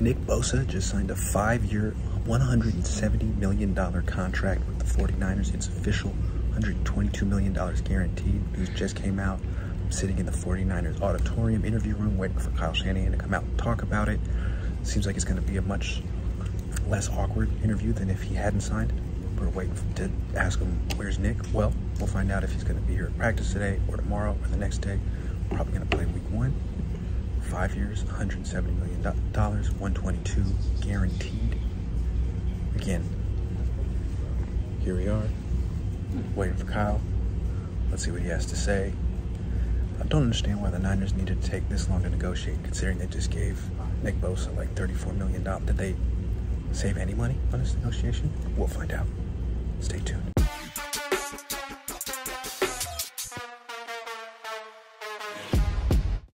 Nick Bosa just signed a five-year, $170 million contract with the 49ers. It's official, $122 million guaranteed. News just came out. I'm sitting in the 49ers auditorium interview room waiting for Kyle Shanahan to come out and talk about it. Seems like it's going to be a much less awkward interview than if he hadn't signed. We're waiting to ask him, where's Nick? Well, we'll find out if he's going to be here at practice today or tomorrow or the next day. We're Probably going to play week one five years, $170 million, 122 guaranteed. Again, here we are, waiting for Kyle. Let's see what he has to say. I don't understand why the Niners needed to take this long to negotiate, considering they just gave Nick Bosa like $34 million. Did they save any money on this negotiation? We'll find out. Stay tuned.